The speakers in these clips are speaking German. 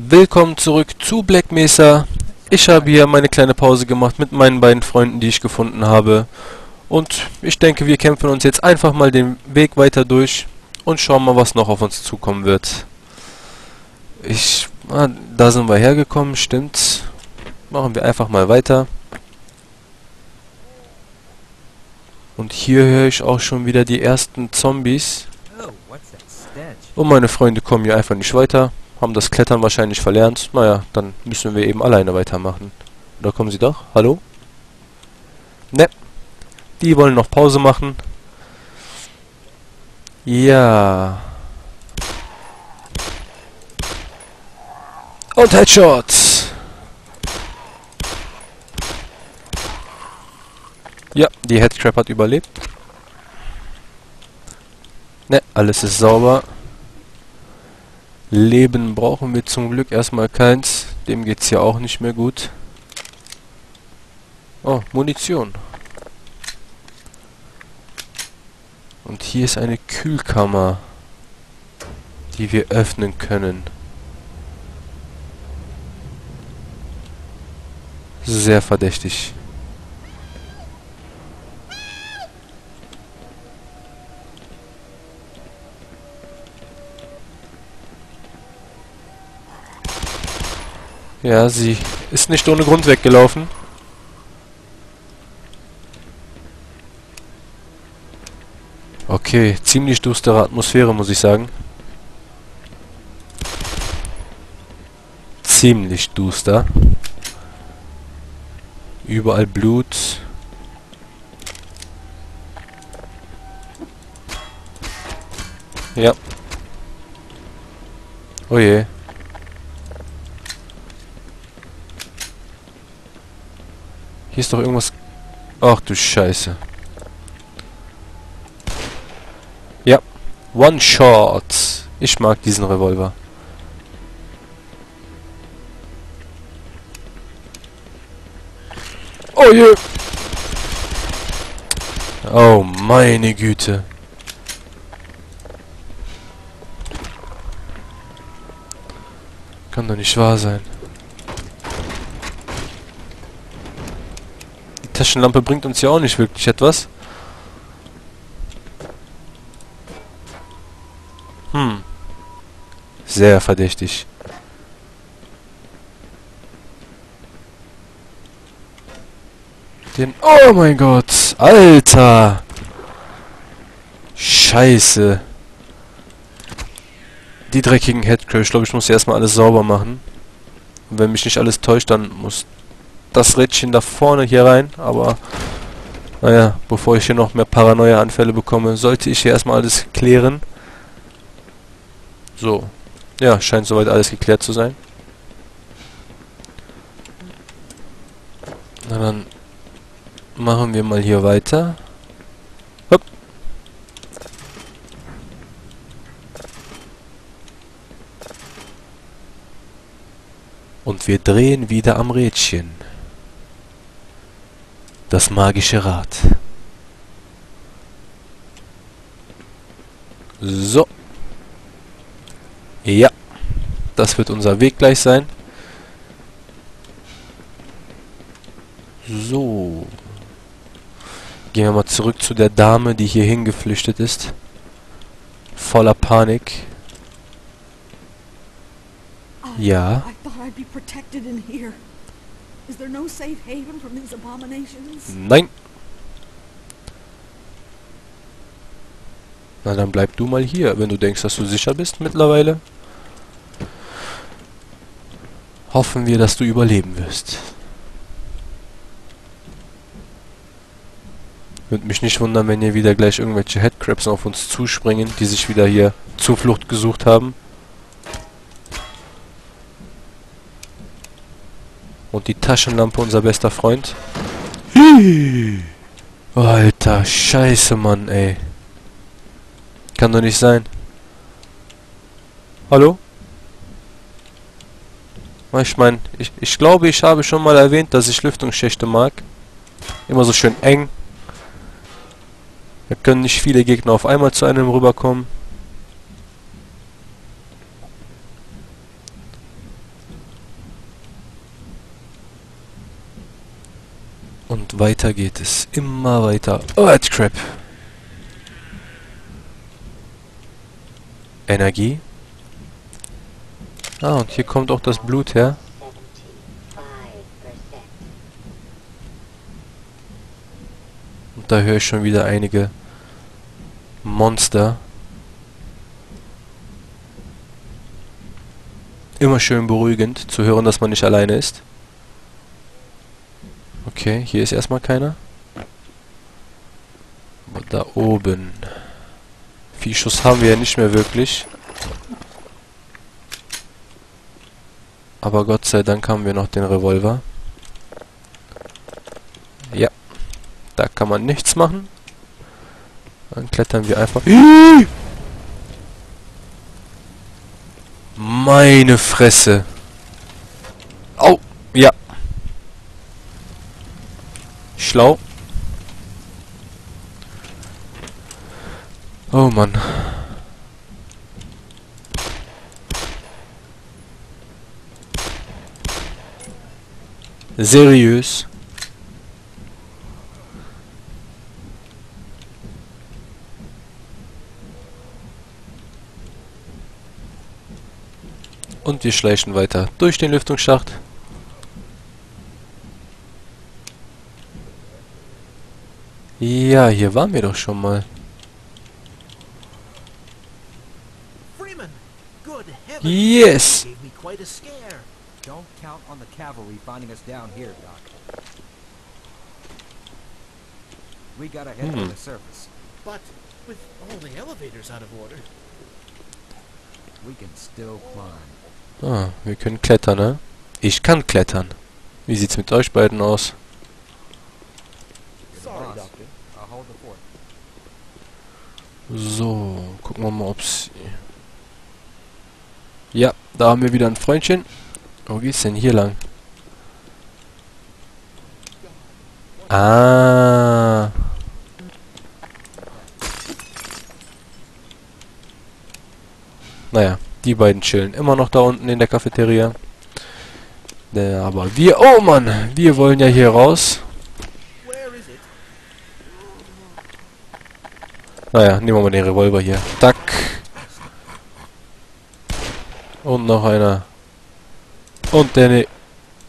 Willkommen zurück zu Black Mesa. Ich habe hier meine kleine Pause gemacht mit meinen beiden Freunden, die ich gefunden habe. Und ich denke, wir kämpfen uns jetzt einfach mal den Weg weiter durch und schauen mal, was noch auf uns zukommen wird. Ich... Ah, da sind wir hergekommen, stimmt. Machen wir einfach mal weiter. Und hier höre ich auch schon wieder die ersten Zombies. Und meine Freunde kommen hier einfach nicht weiter. Haben das Klettern wahrscheinlich verlernt. Naja, dann müssen wir eben alleine weitermachen. Oder kommen sie doch? Hallo? Ne. Die wollen noch Pause machen. Ja. Und Headshot. Ja, die Headcrab hat überlebt. Ne, alles ist sauber. Leben brauchen wir zum Glück erstmal keins. Dem geht's ja auch nicht mehr gut. Oh, Munition. Und hier ist eine Kühlkammer, die wir öffnen können. Sehr verdächtig. Ja, sie ist nicht ohne Grund weggelaufen. Okay, ziemlich düstere Atmosphäre, muss ich sagen. Ziemlich duster. Überall Blut. Ja. Oh je. Hier ist doch irgendwas... Ach du Scheiße. Ja. One Shot. Ich mag diesen Revolver. Oh je. Oh meine Güte. Kann doch nicht wahr sein. Taschenlampe bringt uns ja auch nicht wirklich etwas. Hm. Sehr verdächtig. Den... Oh mein Gott! Alter! Scheiße. Die dreckigen Headcrash. Ich glaube, ich muss erstmal alles sauber machen. Und wenn mich nicht alles täuscht, dann muss das Rädchen da vorne hier rein, aber naja, bevor ich hier noch mehr Paranoia-Anfälle bekomme, sollte ich hier erstmal alles klären. So. Ja, scheint soweit alles geklärt zu sein. Na dann machen wir mal hier weiter. Hopp. Und wir drehen wieder am Rädchen. Das magische Rad. So. Ja. Das wird unser Weg gleich sein. So. Gehen wir mal zurück zu der Dame, die hier hingeflüchtet ist. Voller Panik. Ja. Nein. Na, dann bleib du mal hier, wenn du denkst, dass du sicher bist mittlerweile. Hoffen wir, dass du überleben wirst. Würde mich nicht wundern, wenn hier wieder gleich irgendwelche Headcrabs auf uns zuspringen, die sich wieder hier Zuflucht gesucht haben. Und die Taschenlampe, unser bester Freund. Alter, scheiße, Mann, ey. Kann doch nicht sein. Hallo? Ich meine, ich, ich glaube, ich habe schon mal erwähnt, dass ich Lüftungsschächte mag. Immer so schön eng. Da können nicht viele Gegner auf einmal zu einem rüberkommen. Weiter geht es. Immer weiter. Oh, crap. Energie. Ah, und hier kommt auch das Blut her. Und da höre ich schon wieder einige Monster. Immer schön beruhigend zu hören, dass man nicht alleine ist. Okay, hier ist erstmal keiner. Aber da oben. Viel Schuss haben wir ja nicht mehr wirklich. Aber Gott sei Dank haben wir noch den Revolver. Ja. Da kann man nichts machen. Dann klettern wir einfach... Meine Fresse. Au. Ja. Schlau. Oh Mann. Seriös. Und wir schleichen weiter durch den Lüftungsschacht. Ja, hier waren wir doch schon mal. Yes! Don't count on the cavalry finding us down here, Doc. We gotta head Hmm. to the surface. But with all the elevators out of order, We can still climb. Ah, wir können klettern, ne? Ich kann klettern. Wie sieht's mit euch beiden aus? So, gucken wir mal, ob's... Ja, da haben wir wieder ein Freundchen. Wo geht's denn hier lang? Ah. Naja, die beiden chillen immer noch da unten in der Cafeteria. Aber wir... Oh Mann, wir wollen ja hier raus. Naja, nehmen wir mal den Revolver hier. Tack. Und noch einer. Und der ne...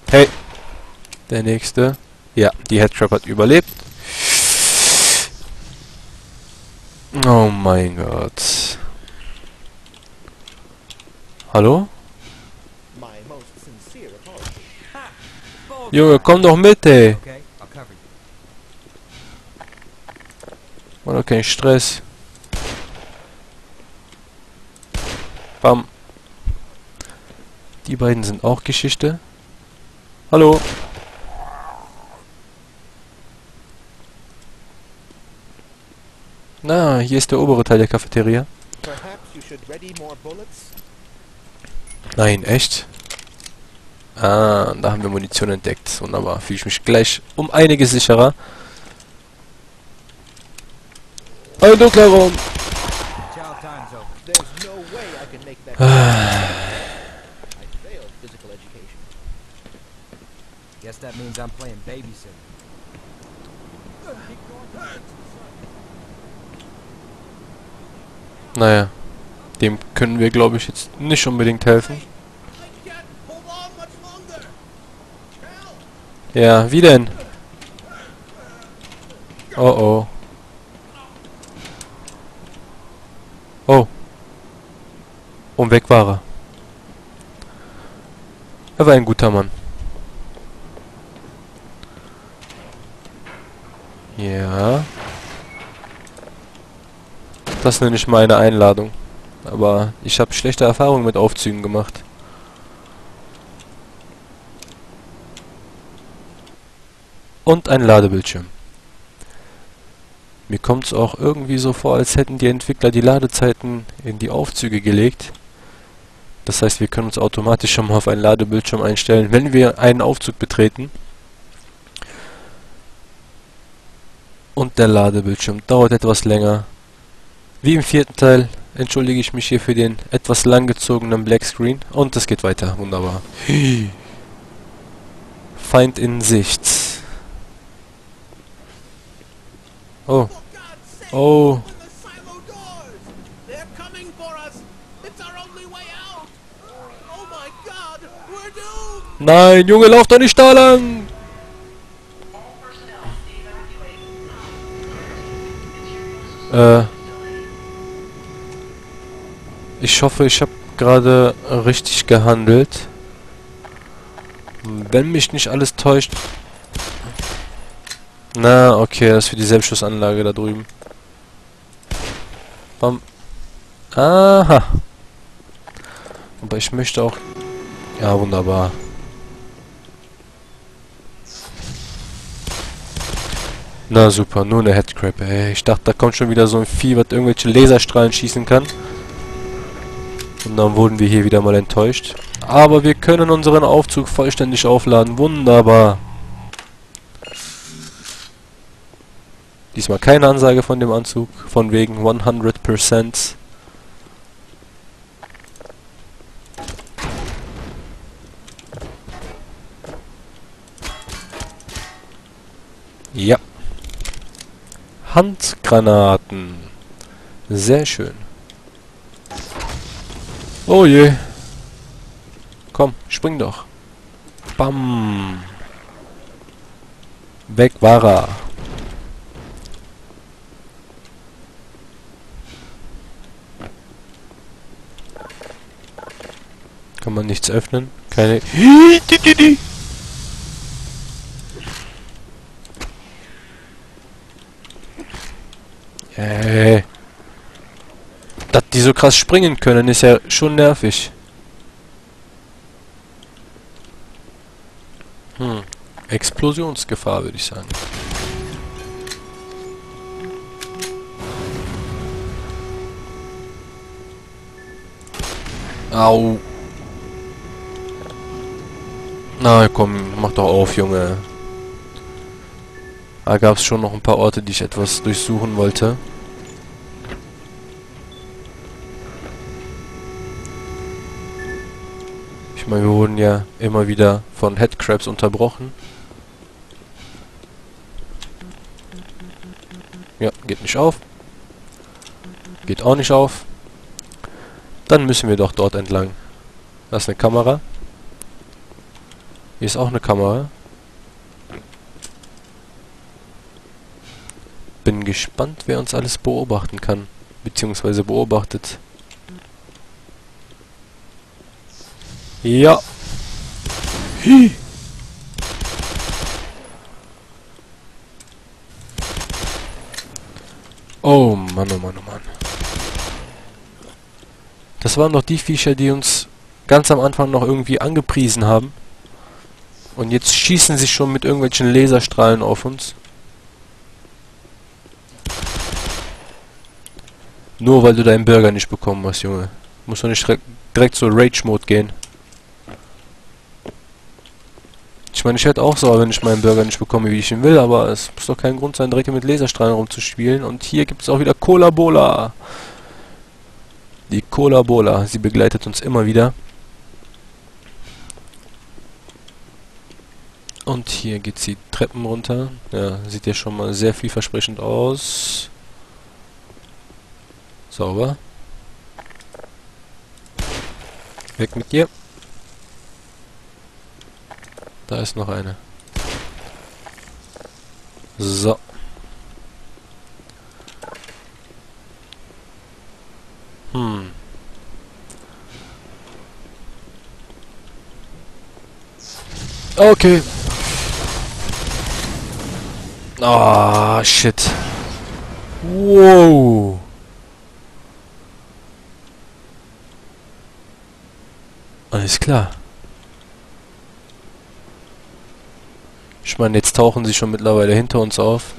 Hey. Der nächste. Ja, die Headtrap hat überlebt. Oh mein Gott. Hallo? Junge, komm doch mit, ey. Mach doch keinen Stress. Bam. Die beiden sind auch Geschichte. Hallo. Na, hier ist der obere Teil der Cafeteria. Nein, echt? Ah, da haben wir Munition entdeckt. Wunderbar. Fühle ich mich gleich um einiges sicherer. Ein dunkler Raum. Chow time's over. There's no way I can make that. I failed physical education. Guess that means I'm playing babysitter. Naja, dem können wir, glaube ich, jetzt nicht unbedingt helfen. Ja, wie denn? Oh. Oh. Und weg war er. Er war ein guter Mann. Ja. Das nenne ich meine Einladung. Aber ich habe schlechte Erfahrungen mit Aufzügen gemacht. Und ein Ladebildschirm. Mir kommt es auch irgendwie so vor, als hätten die Entwickler die Ladezeiten in die Aufzüge gelegt. Das heißt, wir können uns automatisch schon mal auf einen Ladebildschirm einstellen, wenn wir einen Aufzug betreten. Und der Ladebildschirm dauert etwas länger. Wie im vierten Teil entschuldige ich mich hier für den etwas langgezogenen Blackscreen. Und es geht weiter. Wunderbar. Feind in Sicht. Oh. Oh. Nein, Junge, lauf doch nicht da lang! Äh. Ich hoffe, ich habe gerade richtig gehandelt. Wenn mich nicht alles täuscht. Na, okay, das ist für die Selbstschussanlage da drüben. Bam. Aha. Aber ich möchte auch... Ja, wunderbar. Na super, nur eine Headcrab, ey. Ich dachte, da kommt schon wieder so ein Vieh, was irgendwelche Laserstrahlen schießen kann. Und dann wurden wir hier wieder mal enttäuscht. Aber wir können unseren Aufzug vollständig aufladen. Wunderbar. Diesmal keine Ansage von dem Anzug. Von wegen 100%. Handgranaten. Sehr schön. Oh je. Komm, spring doch. Bam. Weg war er. Kann man nichts öffnen? Keine... Äh. Dass die so krass springen können, ist ja schon nervig. Hm. Explosionsgefahr, würde ich sagen. Au. Na komm, mach doch auf, Junge. Da gab es schon noch ein paar Orte, die ich etwas durchsuchen wollte. Ich meine, wir wurden ja immer wieder von Headcrabs unterbrochen. Ja, geht nicht auf. Geht auch nicht auf. Dann müssen wir doch dort entlang. Da ist eine Kamera. Hier ist auch eine Kamera. Bin gespannt, wer uns alles beobachten kann. Beziehungsweise beobachtet. Ja. Hi. Oh Mann, oh Mann, oh Mann. Das waren doch die Viecher, die uns ganz am Anfang noch irgendwie angepriesen haben. Und jetzt schießen sie schon mit irgendwelchen Laserstrahlen auf uns. Nur weil du deinen Burger nicht bekommen hast, Junge. Muss doch nicht direkt, so Rage-Mode gehen. Ich meine, ich hätte auch sauer, wenn ich meinen Burger nicht bekomme, wie ich ihn will, aber es muss doch kein Grund sein, direkt mit Laserstrahlen rumzuspielen. Und hier gibt es auch wieder Cola Bola. Die Cola Bola, sie begleitet uns immer wieder. Und hier geht's die Treppen runter. Ja, sieht ja schon mal sehr vielversprechend aus. Sauber. Weg mit dir. Da ist noch eine. So. Hm. Okay. Ah, shit. Wow. Alles klar. Ich meine, jetzt tauchen sie schon mittlerweile hinter uns auf.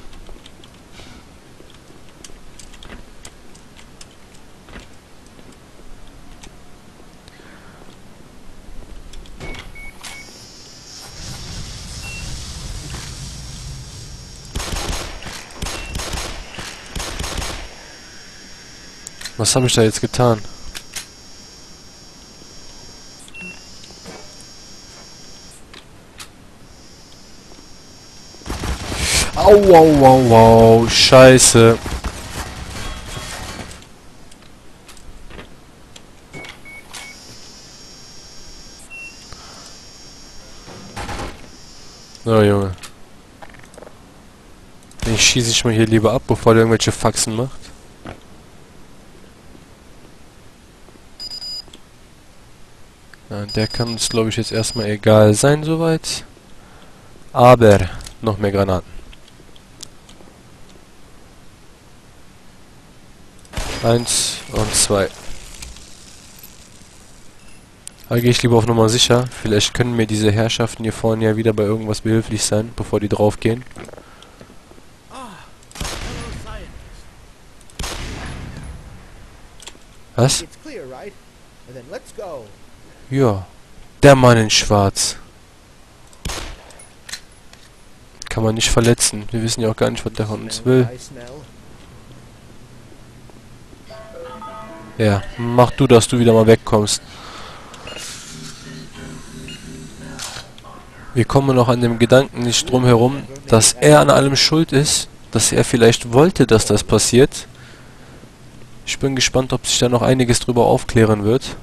Was habe ich da jetzt getan? Au, au, au, au. Scheiße. So, Junge. Den schieße ich mal hier lieber ab, bevor der irgendwelche Faxen macht. Ja, der kann uns, glaube ich, jetzt erstmal egal sein, soweit. Aber noch mehr Granaten. Eins und zwei. Da gehe ich lieber auf Nummer sicher. Vielleicht können mir diese Herrschaften hier vorne ja wieder bei irgendwas behilflich sein, bevor die draufgehen. Was? Ja. Der Mann in Schwarz. Kann man nicht verletzen. Wir wissen ja auch gar nicht, was der von uns will. Ja, mach du, dass du wieder mal wegkommst. Wir kommen noch an dem Gedanken nicht drum herum, dass er an allem schuld ist, dass er vielleicht wollte, dass das passiert. Ich bin gespannt, ob sich da noch einiges drüber aufklären wird.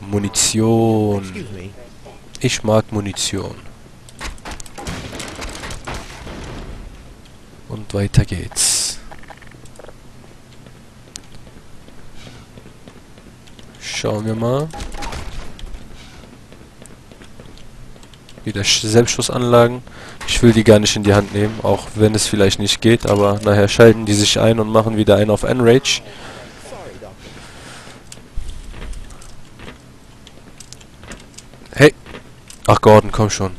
Munition. Ich mag Munition. Und weiter geht's. Schauen wir mal. Wieder Sch- Selbstschussanlagen. Ich will die gar nicht in die Hand nehmen, auch wenn es vielleicht nicht geht, aber nachher schalten die sich ein und machen wieder einen auf Enrage. Hey! Ach Gordon, komm schon.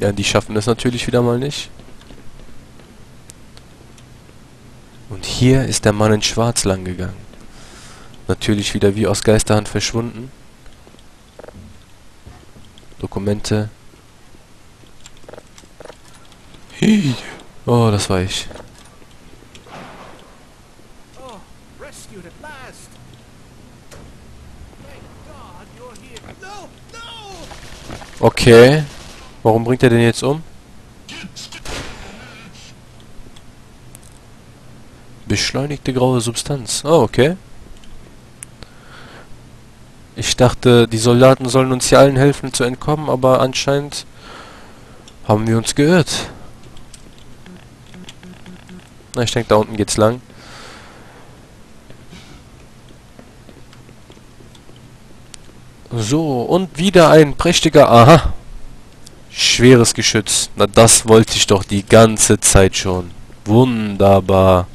Ja, die schaffen es natürlich wieder mal nicht. Und hier ist der Mann in Schwarz lang gegangen. Natürlich wieder wie aus Geisterhand verschwunden. Dokumente. Oh, das war ich. Okay. Warum bringt er den jetzt um? Beschleunigte graue Substanz. Oh, okay. Ich dachte, die Soldaten sollen uns hier allen helfen zu entkommen, aber anscheinend haben wir uns geirrt. Na, ich denke, da unten geht's lang. So, und wieder ein prächtiger... Aha, Schweres Geschütz. Na, das wollte ich doch die ganze Zeit schon. Wunderbar.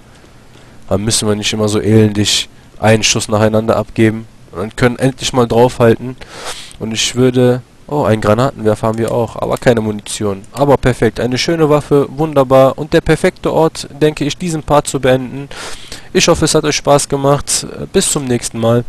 Dann müssen wir nicht immer so elendig einen Schuss nacheinander abgeben. Und können endlich mal draufhalten. Und ich würde... Oh, einen Granatenwerfer haben wir auch, aber keine Munition. Aber perfekt, eine schöne Waffe, wunderbar. Und der perfekte Ort, denke ich, diesen Part zu beenden. Ich hoffe, es hat euch Spaß gemacht. Bis zum nächsten Mal.